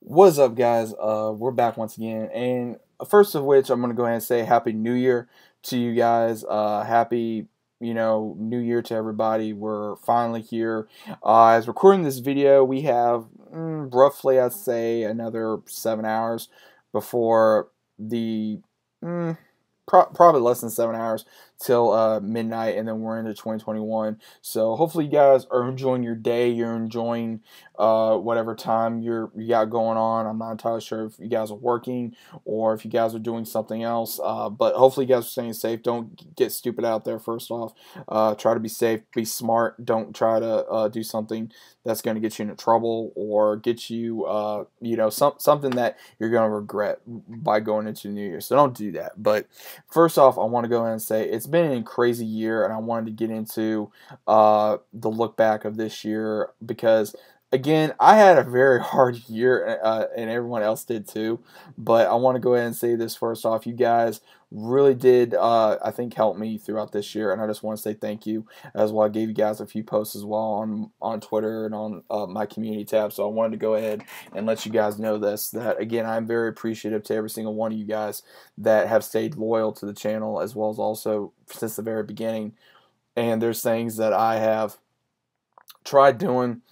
What's up, guys? Uh, we're back once again, and first of which, I'm gonna go ahead and say Happy New Year to you guys. Uh, happy, you know, New Year to everybody. We're finally here. Uh, as recording this video, we have mm, roughly, I'd say, another seven hours before the. Mm, pro- probably less than seven hours till uh, midnight, and then we're into 2021. So hopefully you guys are enjoying your day. You're enjoying uh, whatever time you're you got going on. I'm not entirely sure if you guys are working or if you guys are doing something else. Uh, but hopefully you guys are staying safe. Don't get stupid out there. First off, uh, try to be safe. Be smart. Don't try to uh, do something that's going to get you into trouble or get you uh, you know some, something that you're going to regret by going into New Year. So don't do that. But first off, I want to go ahead and say it's been a crazy year, and I wanted to get into uh, the look back of this year because again, I had a very hard year, uh, and everyone else did too. But I want to go ahead and say this first off. You guys really did, uh, I think, help me throughout this year, and I just want to say thank you as well. I gave you guys a few posts as well on on Twitter and on uh, my community tab. So I wanted to go ahead and let you guys know this. That again, I'm very appreciative to every single one of you guys that have stayed loyal to the channel as well as also since the very beginning. And there's things that I have tried doing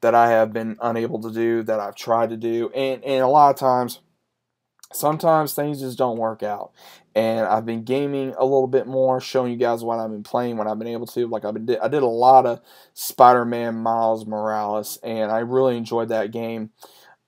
that I have been unable to do, that I've tried to do, and and a lot of times, sometimes things just don't work out. And I've been gaming a little bit more, showing you guys what I've been playing when I've been able to. Like I've been, I did a lot of Spider-Man Miles Morales, and I really enjoyed that game.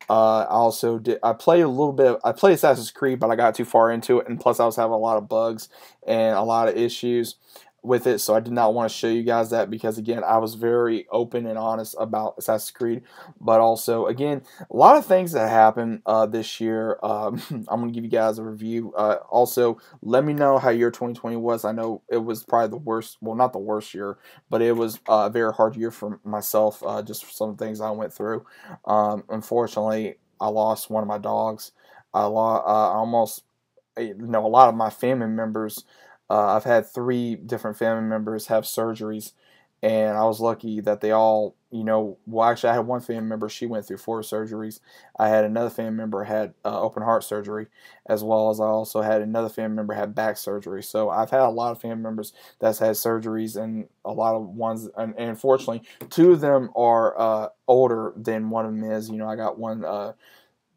Uh, I also did. I played a little bit. Of, I played Assassin's Creed, but I got too far into it, and plus I was having a lot of bugs and a lot of issues with it, so I did not want to show you guys that because again, I was very open and honest about Assassin's Creed, but also again, a lot of things that happened uh, this year. Um, I'm gonna give you guys a review. Uh, also, let me know how your 2020 was. I know it was probably the worst. Well, not the worst year, but it was a very hard year for myself. Uh, just for some things I went through. Um, unfortunately, I lost one of my dogs. I lost uh, almost, you know, a lot of my family members. Uh, I've had three different family members have surgeries, and I was lucky that they all, you know, well, actually, I had one family member, she went through four surgeries. I had another family member had uh, open heart surgery, as well as I also had another family member had back surgery. So I've had a lot of family members that's had surgeries, and a lot of ones, and, and unfortunately, two of them are uh, older than one of them is. You know, I got one uh,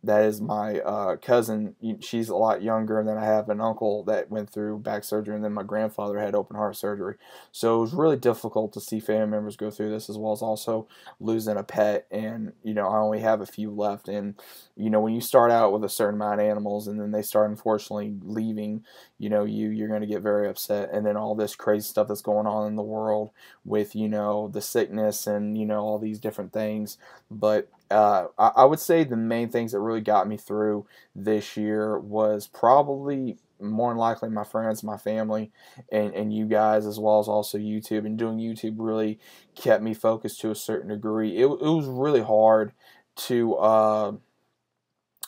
that is my uh, cousin. She's a lot younger, and then I have an uncle that went through back surgery, and then my grandfather had open heart surgery. So it was really difficult to see family members go through this, as well as also losing a pet. And you know, I only have a few left. And you know, when you start out with a certain amount of animals, and then they start unfortunately leaving, you know, you you're going to get very upset. And then all this crazy stuff that's going on in the world with you know the sickness and you know all these different things. But uh, I, I, would say the main things that really got me through this year was probably more than likely my friends, my family, and, and you guys, as well as also YouTube. And doing YouTube really kept me focused to a certain degree. It, it was really hard to, uh,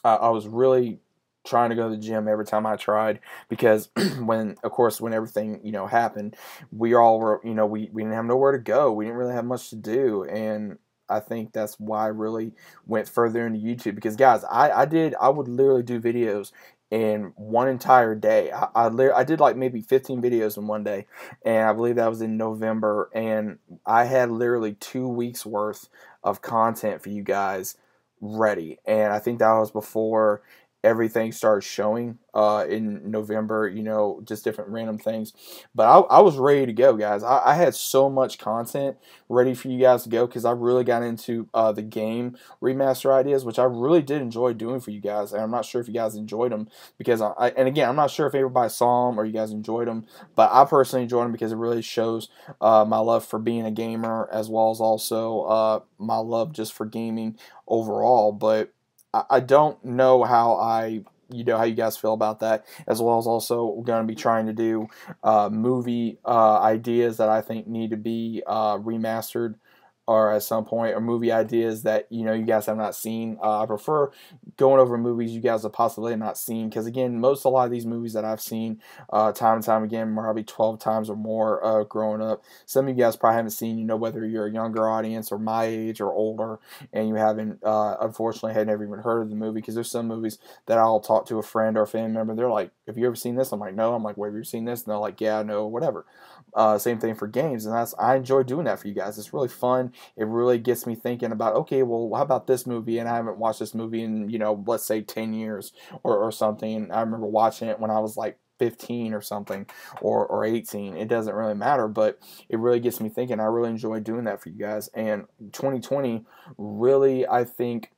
I, I was really trying to go to the gym every time I tried because when of course when everything you know happened we all were you know we, we didn't have nowhere to go we didn't really have much to do and I think that's why I really went further into YouTube because guys, I, I did I would literally do videos in one entire day. I, I, I did like maybe 15 videos in one day, and I believe that was in November, and I had literally two weeks worth of content for you guys ready, and I think that was before everything started showing uh, in November, you know, just different random things. But I, I was ready to go, guys. I, I, had so much content ready for you guys to go because I really got into uh, the game remaster ideas, which I really did enjoy doing for you guys. And I'm not sure if you guys enjoyed them because I, and again, I'm not sure if everybody saw them or you guys enjoyed them, but I personally enjoyed them because it really shows uh, my love for being a gamer as well as also uh, my love just for gaming overall. But I don't know how I you know how you guys feel about that, as well as also going to be trying to do uh, movie uh, ideas that I think need to be uh, remastered or at some point or movie ideas that you know you guys have not seen. Uh, I prefer going over movies you guys have possibly not seen because again, most a lot of these movies that I've seen uh, time and time again, probably twelve times or more uh, growing up. Some of you guys probably haven't seen. You know whether you're a younger audience or my age or older, and you haven't uh, unfortunately had never even heard of the movie because there's some movies that I'll talk to a friend or a family member. They're like, "Have you ever seen this?" I'm like, "No." I'm like, "Well, have you seen this?" And they're like, "Yeah, no, whatever." Uh, same thing for games, and that's I enjoy doing that for you guys. It's really fun. It really gets me thinking about okay, well, how about this movie? And I haven't watched this movie in you know, let's say ten years or, or something. I remember watching it when I was like 15 or something or, or 18 it doesn't really matter but it really gets me thinking i really enjoy doing that for you guys and 2020 really i think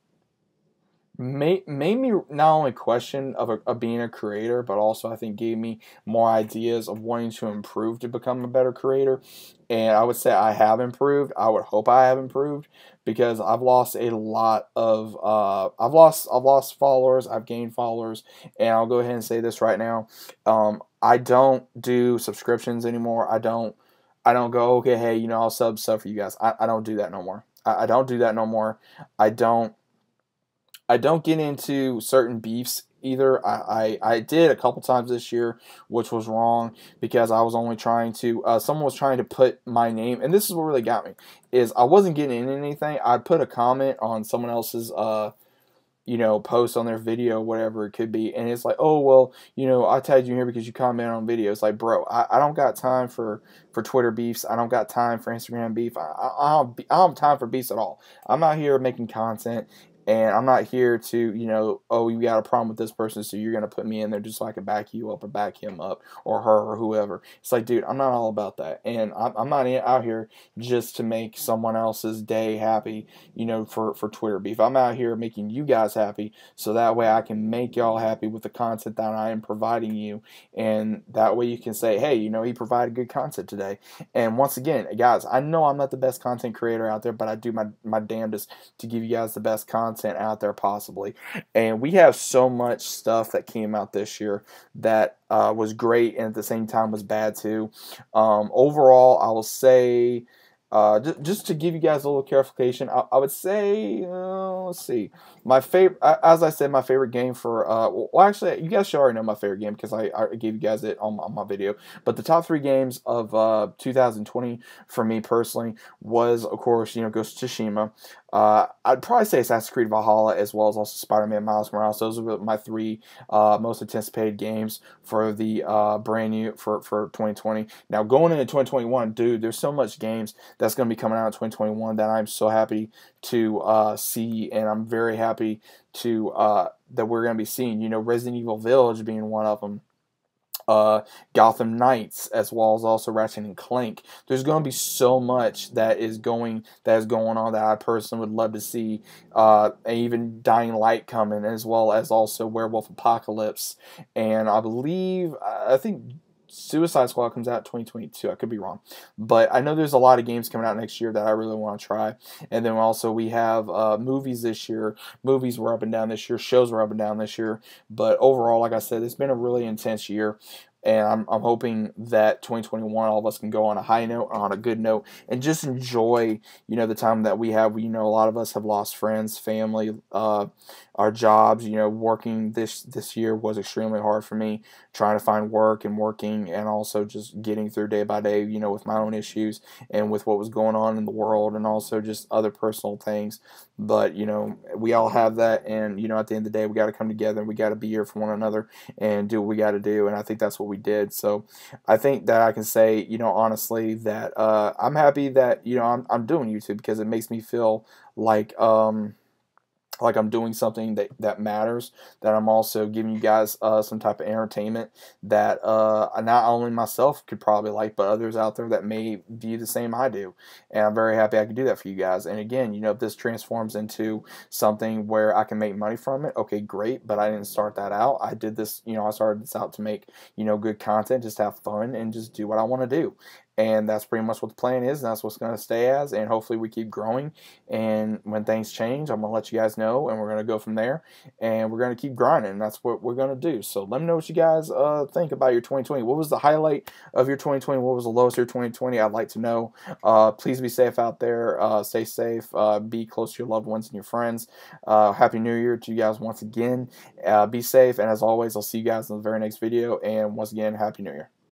made, made me not only question of, a, of being a creator, but also I think gave me more ideas of wanting to improve to become a better creator. And I would say I have improved. I would hope I have improved because I've lost a lot of uh, I've lost I've lost followers. I've gained followers, and I'll go ahead and say this right now. Um, I don't do subscriptions anymore. I don't. I don't go okay. Hey, you know I'll sub stuff for you guys. I, I don't do that no more. I, I don't do that no more. I don't I don't get into certain beefs either. I, I, I, did a couple times this year, which was wrong because I was only trying to. Uh, someone was trying to put my name, and this is what really got me is I wasn't getting in anything. I put a comment on someone else's. Uh, you know, post on their video, whatever it could be, and it's like, oh well, you know, I tagged you here because you comment on videos. Like, bro, I, I don't got time for for Twitter beefs. I don't got time for Instagram beef. I, I, I, don't, I don't have time for beefs at all. I'm out here making content, and I'm not here to, you know, oh, you got a problem with this person, so you're going to put me in there just so I can back you up or back him up or her or whoever. It's like, dude, I'm not all about that. And I'm, I'm not out here just to make someone else's day happy, you know, for, for Twitter beef. I'm out here making you guys happy so that way I can make y'all happy with the content that I am providing you. And that way you can say, hey, you know, he provided good content today. And once again, guys, I know I'm not the best content creator out there, but I do my, my damnedest to give you guys the best content content out there possibly. And we have so much stuff that came out this year that uh, was great and at the same time was bad too. Um, overall, I will say. Uh, just, just to give you guys a little clarification, I, I would say, uh, let's see, my favorite, as I said, my favorite game for, uh, well, actually, you guys should already know my favorite game because I, I gave you guys it on my, on my video. But the top three games of uh, 2020 for me personally was, of course, you know, Ghost of Tsushima. Uh, I'd probably say Assassin's Creed Valhalla as well as also Spider-Man Miles Morales. Those are my three uh, most anticipated games for the uh, brand new for, for 2020. Now going into 2021, dude, there's so much games that's going to be coming out in 2021 that I'm so happy to uh, see, and I'm very happy to uh, that we're going to be seeing. You know, Resident Evil Village being one of them uh, Gotham Knights, as well as also Ratchet and Clank. There's going to be so much that is going that is going on that I personally would love to see. Uh, even Dying Light coming, as well as also Werewolf Apocalypse, and I believe I think Suicide Squad comes out 2022. I could be wrong, but I know there's a lot of games coming out next year that I really want to try. And then also we have uh, movies this year. Movies were up and down this year. Shows were up and down this year. But overall, like I said, it's been a really intense year and I'm, I'm hoping that 2021 all of us can go on a high note on a good note and just enjoy you know the time that we have. You know a lot of us have lost friends family uh, our jobs you know working this this year was extremely hard for me trying to find work and working and also just getting through day by day you know with my own issues and with what was going on in the world and also just other personal things. But you know we all have that and you know at the end of the day we got to come together and we got to be here for one another and do what we got to do. And i think that's what we did. So I think that I can say, you know, honestly, that uh, I'm happy that you know I'm I'm doing YouTube because it makes me feel like um, like I'm doing something that, that matters, that I'm also giving you guys uh, some type of entertainment that uh, not only myself could probably like, but others out there that may view the same I do. And I'm very happy I could do that for you guys. And again, you know, if this transforms into something where I can make money from it, okay, great. But I didn't start that out. I did this, you know, I started this out to make, you know, good content, just have fun and just do what I want to do and that's pretty much what the plan is. And that's what's going to stay as. And hopefully we keep growing. And when things change, I'm going to let you guys know, and we're going to go from there. And we're going to keep grinding. That's what we're going to do. So let me know what you guys uh, think about your 2020. What was the highlight of your 2020? What was the lowest of your 2020? I'd like to know. Uh, please be safe out there. Uh, stay safe. Uh, be close to your loved ones and your friends. Uh, Happy New Year to you guys once again. Uh, be safe. And as always, I'll see you guys in the very next video. And once again, Happy New Year.